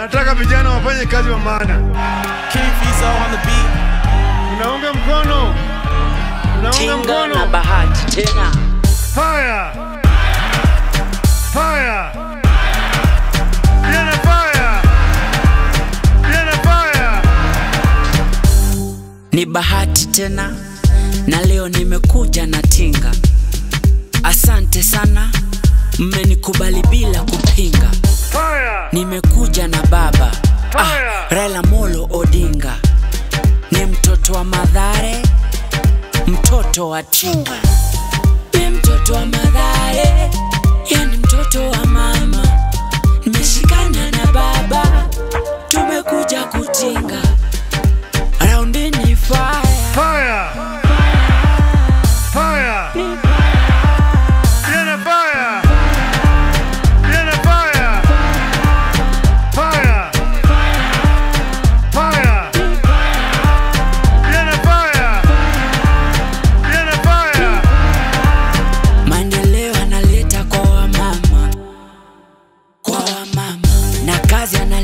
Nataka vijana wafanye kazi wa maana. King Fizo on the beat. Unaunga mkono, unaunga mkono? na bahati tena. Fire, fire. ni bahati tena na leo nimekuja na tinga. Asante sana mmenikubali bila kupinga mtoto wa Madhare, mtoto wa Tinga, ni mtoto wa Madhare,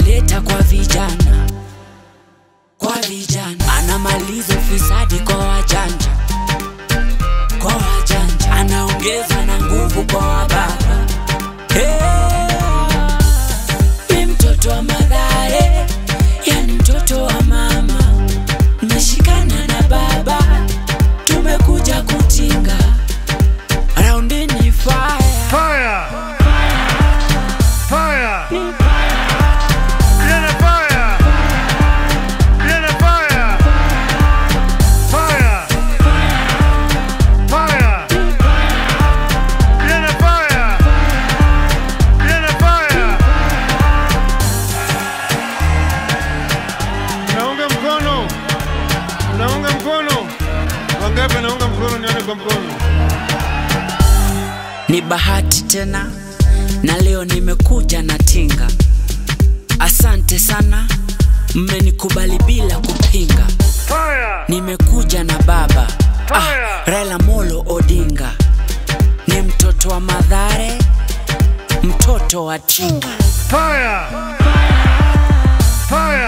analeta kwa vijana, kwa vijana. Anamaliza ufisadi kwa Ni bahati tena na leo nimekuja na tinga. Asante sana, mmenikubali bila kupinga. Nimekuja na baba ah! Raila Molo Odinga ni mtoto wa Madhare, mtoto wa Tinga. Fire! Fire! Fire!